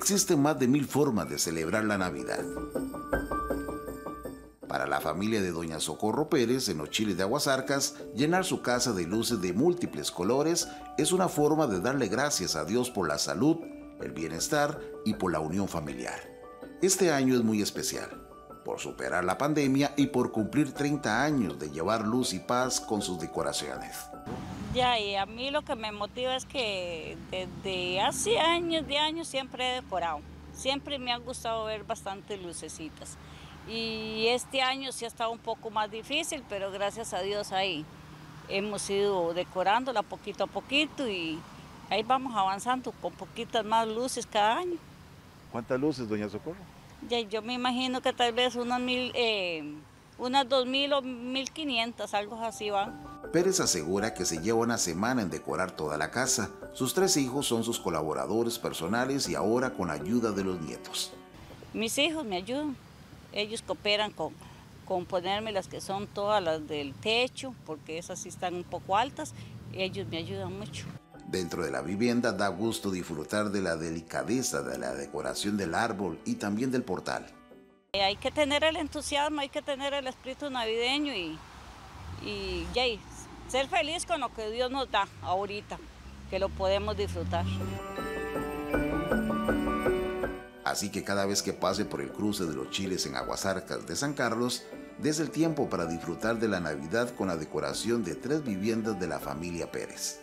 Existen más de mil formas de celebrar la Navidad. Para la familia de Doña Socorro Pérez en los chiles de Aguasarcas, llenar su casa de luces de múltiples colores es una forma de darle gracias a Dios por la salud, el bienestar y por la unión familiar. Este año es muy especial, por superar la pandemia y por cumplir 30 años de llevar luz y paz con sus decoraciones. Ya, y a mí lo que me motiva es que desde hace años de años siempre he decorado. Siempre me han gustado ver bastantes lucecitas. Y este año sí ha estado un poco más difícil, pero gracias a Dios ahí hemos ido decorándola poquito a poquito y ahí vamos avanzando con poquitas más luces cada año. ¿Cuántas luces, doña Socorro? Ya, yo me imagino que tal vez unas mil, eh, unas dos mil o mil quinientas, algo así van. Pérez asegura que se lleva una semana en decorar toda la casa. Sus tres hijos son sus colaboradores personales y ahora con la ayuda de los nietos. Mis hijos me ayudan ellos cooperan con, con ponerme las que son todas las del techo, porque esas sí están un poco altas, ellos me ayudan mucho. Dentro de la vivienda da gusto disfrutar de la delicadeza de la decoración del árbol y también del portal. Eh, hay que tener el entusiasmo, hay que tener el espíritu navideño y, y, ser feliz con lo que Dios nos da ahorita, que lo podemos disfrutar. Así que cada vez que pase por el cruce de los chiles en Aguasarcas de San Carlos, des el tiempo para disfrutar de la Navidad con la decoración de tres viviendas de la familia Pérez.